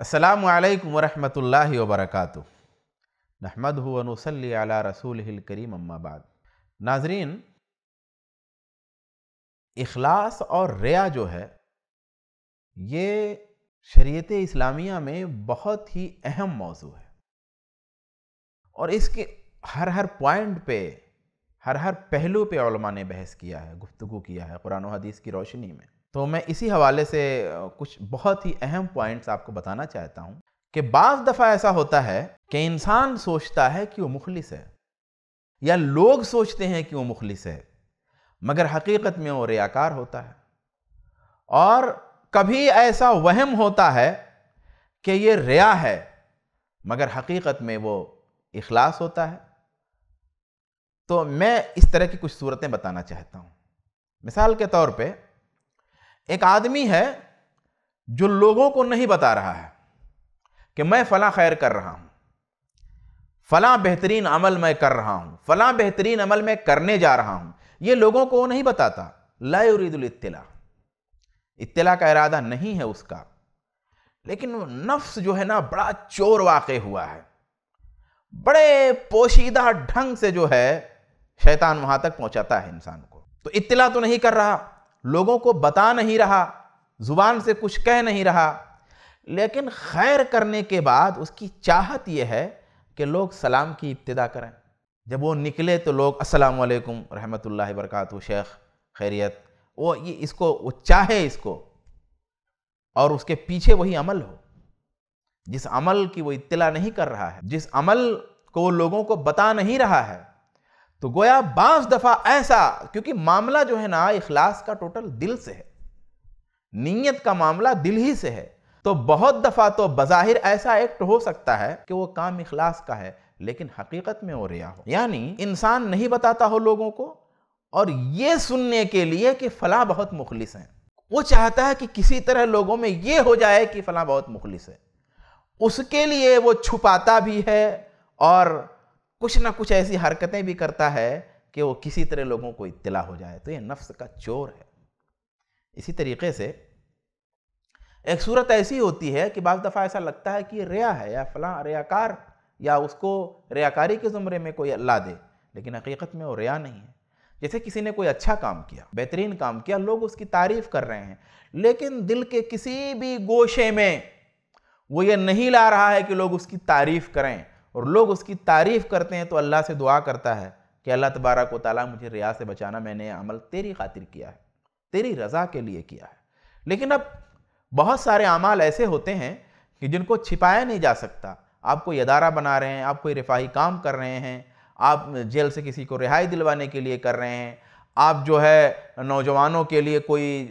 असलकम वरहमल वबरक नहमद वनसली अला रसूल करीम अम्माबाद नाजरीन इखलास और रिया जो है ये शरीयत इस्लामिया में बहुत ही अहम मौजू है और इसके हर हर पॉइंट पे हर हर पहलू पे ने बहस किया है गुफ्तु किया है कुरान हदीस की रोशनी में तो मैं इसी हवाले से कुछ बहुत ही अहम पॉइंट्स आपको बताना चाहता हूँ कि बाज़ दफ़ा ऐसा होता है कि इंसान सोचता है कि वो मुखलिस है, या लोग सोचते हैं कि वो मुखलिस है, मगर हकीकत में वो रियाकार होता है। और कभी ऐसा वहम होता है कि ये रिया है, मगर हकीकत में वो इखलास होता है। तो मैं इस तरह की कुछ सूरतें बताना चाहता हूँ। मिसाल के तौर पे एक आदमी है जो लोगों को नहीं बता रहा है कि मैं फला खैर कर रहा हूँ, फला बेहतरीन अमल मैं कर रहा हूँ, फला बेहतरीन अमल मैं करने जा रहा हूँ, ये लोगों को नहीं बताता। लायुरीदुल इत्तला। इत्तला का इरादा नहीं है उसका। लेकिन नफ्स जो है ना, बड़ा चोर वाक़ हुआ है। बड़े पोशीदा ढंग से जो है, शैतान वहाँ तक पहुंचाता है इंसान को। तो इत्तला तो नहीं कर रहा। लोगों को बता नहीं रहा, ज़ुबान से कुछ कह नहीं रहा। लेकिन खैर करने के बाद उसकी चाहत यह है कि लोग सलाम की इब्तदा करें। जब वो निकले तो लोग, अस्सलाम वालेकुम रहमतुल्लाहि बरकातहू शेख, खैरियत। वो ये इसको, वो चाहे इसको, और उसके पीछे वही अमल हो। जिस अमल की वो इत्तला नहीं कर रहा है, जिस अमल को वो लोगों को बता नहीं रहा है तो गोया बास दफ़ा ऐसा, क्योंकि मामला जो है ना, इखलास का टोटल दिल से है। नीयत का मामला दिल ही से है। तो बहुत दफ़ा तो बज़ाहिर ऐसा एक्ट हो सकता है कि वो काम इखलास का है, लेकिन हकीकत में वो रिया हो। यानी इंसान नहीं बताता हो लोगों को, और ये सुनने के लिए कि फला बहुत मुखलिस है। वो चाहता है कि किसी तरह लोगों में ये हो जाए कि फला बहुत मुखलिस है। उसके लिए वो छुपाता भी है, और कुछ ना कुछ ऐसी हरकतें भी करता है कि वो किसी तरह लोगों को इत्तला हो जाए। तो ये नफ्स का चोर है। इसी तरीके से एक सूरत ऐसी होती है कि बाज़ दफ़ा ऐसा लगता है कि रिया है या फला रियाकार या उसको रियाकारी के ज़ुमरे में कोई अल्लाह दे, लेकिन हकीकत में वो रिया नहीं है। जैसे किसी ने कोई अच्छा काम किया, बेहतरीन काम किया, लोग उसकी तारीफ़ कर रहे हैं, लेकिन दिल के किसी भी गोशे में वो ये नहीं ला रहा है कि लोग उसकी तारीफ़ करें। और लोग उसकी तारीफ़ करते हैं तो अल्लाह से दुआ करता है कि अल्लाह तबारक ताली मुझे रिया से बचाना, मैंने अमल तेरी खातिर किया है, तेरी रज़ा के लिए किया है। लेकिन अब बहुत सारे अमाल ऐसे होते हैं कि जिनको छिपाया नहीं जा सकता। आप कोई अदारा बना रहे हैं, आप कोई रिफाही काम कर रहे हैं, आप जेल से किसी को रिहाई दिलवाने के लिए कर रहे हैं, आप जो है नौजवानों के लिए कोई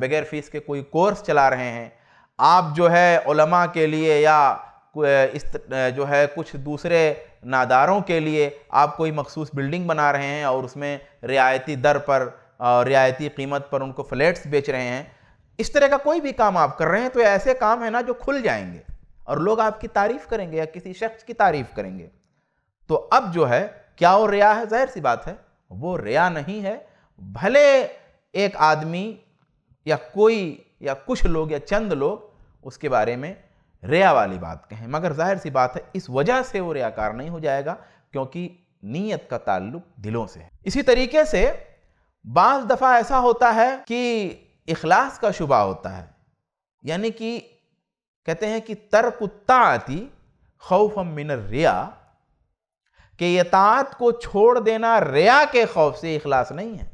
बगैर फ़ीस के कोई कोर्स चला रहे हैं, आप जो है उलमा के लिए या इस जो है कुछ दूसरे नादारों के लिए आप कोई मखसूस बिल्डिंग बना रहे हैं और उसमें रियायती दर पर और रियायती कीमत पर उनको फ्लैट्स बेच रहे हैं, इस तरह का कोई भी काम आप कर रहे हैं तो ऐसे काम है ना जो खुल जाएँगे और लोग आपकी तारीफ़ करेंगे या किसी शख्स की तारीफ़ करेंगे। तो अब जो है, क्या वो रिया है? ज़ाहिर सी बात है, वो रिया नहीं है। भले एक आदमी या कोई या कुछ लोग या चंद लोग उसके बारे में रिया वाली बात कहें। मगर ज़ाहिर सी बात है, इस वजह से वो रियाकार नहीं हो जाएगा, क्योंकि नीयत का ताल्लुक दिलों से है। इसी तरीके से बाज दफ़ा ऐसा होता है कि इखलास का शुबा होता है। यानी कि कहते हैं कि तरकुत्ताती खौफ मिन रिया, कि यतात को छोड़ देना रिया के खौफ से इखलास नहीं है।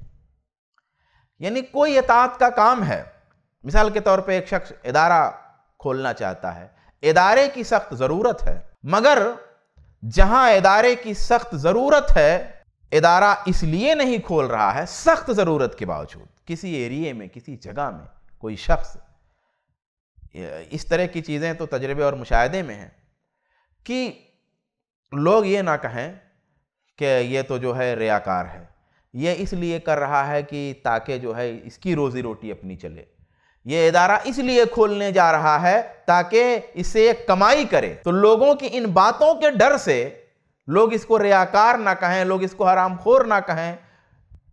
यानी कोई यतात का काम है। मिसाल के तौर पे एक शख्स इदारा खोलना चाहता है। इदारे की सख्त ज़रूरत है। मगर जहाँ इदारे की सख्त ज़रूरत है, इदारा इसलिए नहीं खोल रहा है सख्त ज़रूरत के बावजूद। किसी एरिए में, किसी जगह में कोई शख्स, इस तरह की चीज़ें तो तजर्बे और मुशाहदे में हैं कि लोग ये ना कहें कि ये तो जो है रियाकार है। ये इसलिए कर रहा है कि ताकि जो है इसकी रोज़ी रोटी अपनी चले। ये इदारा इसलिए खोलने जा रहा है ताकि इससे कमाई करे। तो लोगों की इन बातों के डर से लोग इसको रियाकार ना कहें, लोग इसको हरामखोर ना कहें,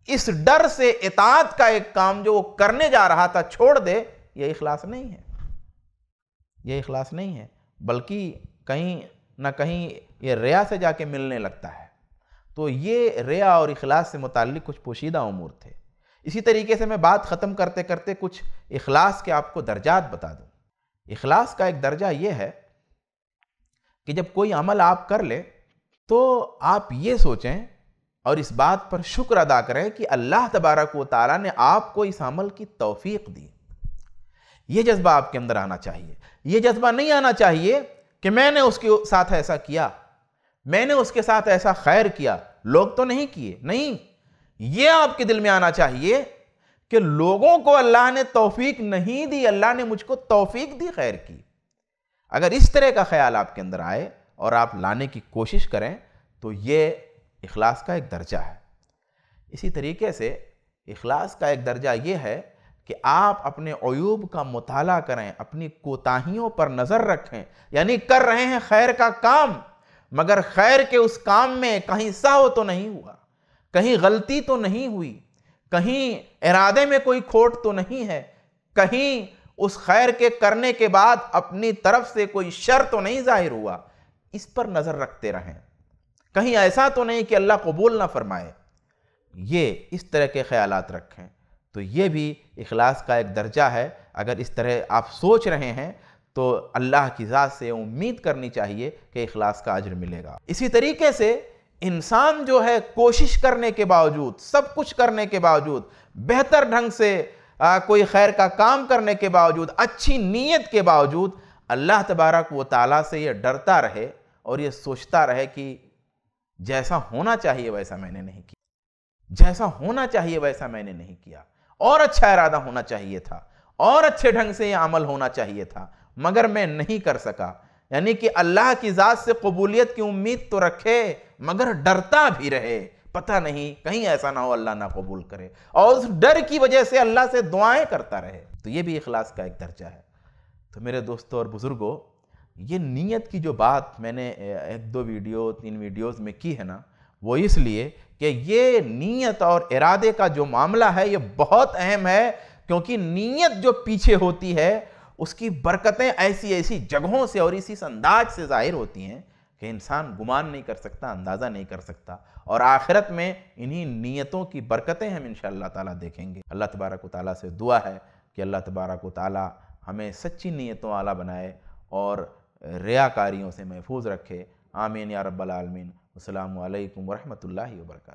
इस डर से इतात का एक काम जो वो करने जा रहा था, छोड़ दे, ये इखलास नहीं है। ये इखलास नहीं है, बल्कि कहीं ना कहीं ये रिया से जाके मिलने लगता है। तो ये रिया और इखलास से मुतल कुछ पोशीदा उमूर थे। इसी तरीके से मैं बात ख़त्म करते करते कुछ इखलास के आपको दर्जात बता दूँ। इखलास का एक दर्जा ये है कि जब कोई अमल आप कर ले तो आप ये सोचें और इस बात पर शुक्र अदा करें कि अल्लाह तबारक व ने आपको इस अमल की तौफीक दी। ये जज्बा आपके अंदर आना चाहिए। ये जज्बा नहीं आना चाहिए कि मैंने उसके साथ ऐसा किया, मैंने उसके साथ ऐसा खैर किया। लोग तो नहीं किए, नहीं। ये आपके दिल में आना चाहिए कि लोगों को अल्लाह ने तौफीक नहीं दी, अल्लाह ने मुझको तोफीक दी खैर की। अगर इस तरह का ख्याल आपके अंदर आए और आप लाने की कोशिश करें तो ये इखलास का एक दर्जा है। इसी तरीके से इखलास का एक दर्जा ये है कि आप अपने अयूब का मुताला करें, अपनी कोताहियों पर नज़र रखें, यानी कर रहे हैं खैर का काम, मगर खैर के उस काम में कहीं साहो तो नहीं हुआ। कहीं गलती तो नहीं हुई, कहीं इरादे में कोई खोट तो नहीं है, कहीं उस खैर के करने के बाद अपनी तरफ़ से कोई शर तो नहीं ज़ाहिर हुआ। इस पर नज़र रखते रहें। कहीं ऐसा तो नहीं कि अल्लाह कबूल ना फरमाए। ये इस तरह के ख्याल रखें। तो ये भी इखलास का एक दर्जा है। अगर इस तरह आप सोच रहे हैं तो अल्लाह की ज़ात से उम्मीद करनी चाहिए कि इखलास का अजर मिलेगा। इसी तरीके से इंसान जो है कोशिश करने के बावजूद सब कुछ करने के बावजूद बेहतर ढंग से आ, कोई खैर का काम करने के बावजूद अच्छी नीयत के बावजूद अल्लाह तबारक व ताला से ये डरता रहे और ये सोचता रहे कि जैसा होना चाहिए वैसा मैंने नहीं किया। जैसा होना चाहिए वैसा मैंने नहीं किया। और अच्छा इरादा होना चाहिए था और अच्छे ढंग से यह अमल होना चाहिए था मगर मैं नहीं कर सका। यानी कि अल्लाह की ज़ात से कबूलियत की उम्मीद तो रखे, मगर डरता भी रहे। पता नहीं, कहीं ऐसा ना हो अल्लाह ना कबूल करे। और उस डर की वजह से अल्लाह से दुआएँ करता रहे। तो ये भी इखलास का एक दर्जा है। तो मेरे दोस्तों और बुज़ुर्गों, ये नीयत की जो बात मैंने एक दो वीडियो, तीन वीडियोस में की है ना, वो इसलिए कि ये नीयत और इरादे का जो मामला है, ये बहुत अहम है, क्योंकि नीयत जो पीछे होती है उसकी बरकतें ऐसी ऐसी जगहों से और इसी अंदाज से ज़ाहिर होती हैं कि इंसान गुमान नहीं कर सकता, अंदाज़ा नहीं कर सकता। और आखिरत में इन्हीं नीयतों की बरकतें हम इन ताला देखेंगे। अल्लाह तबारक ताली से दुआ है कि अल्लाह तबारक ताली हमें सच्ची नीयतों आला बनाए और रियाकारियों से महफूज रखे। आमीन या रब्बल आलमीन। वरहमल वर्का